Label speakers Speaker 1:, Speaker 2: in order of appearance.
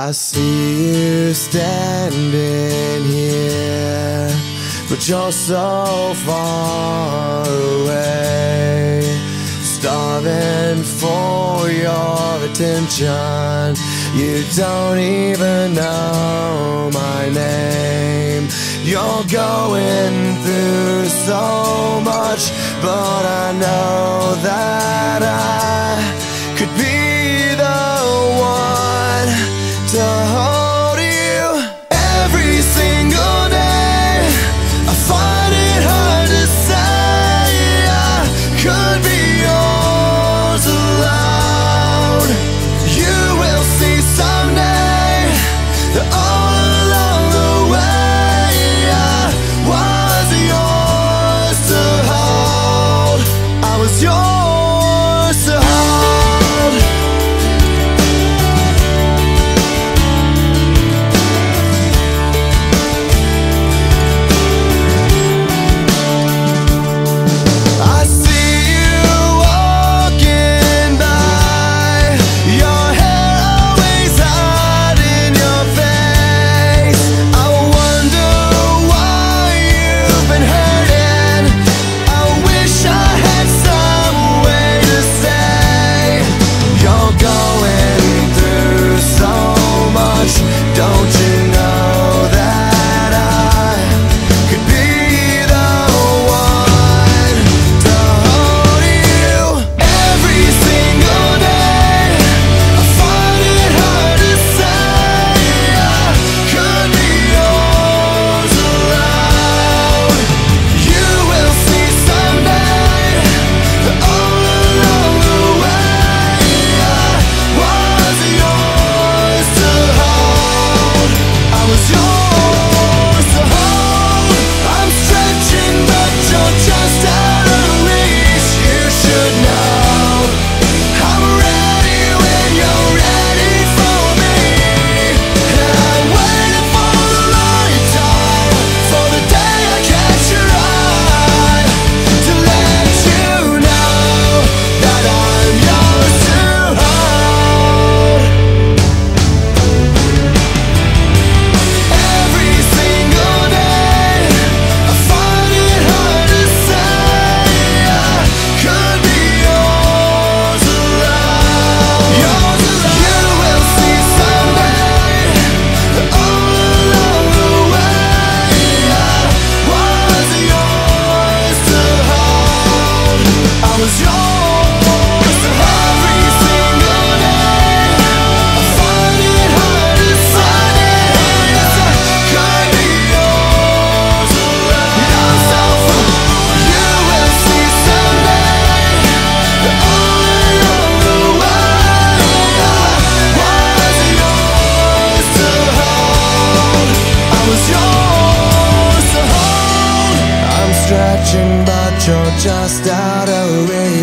Speaker 1: I see you standing here, but you're so far away. Starving for your attention, you don't even know my name. You're going through was yours to hold. I'm stretching but you're just out of reach.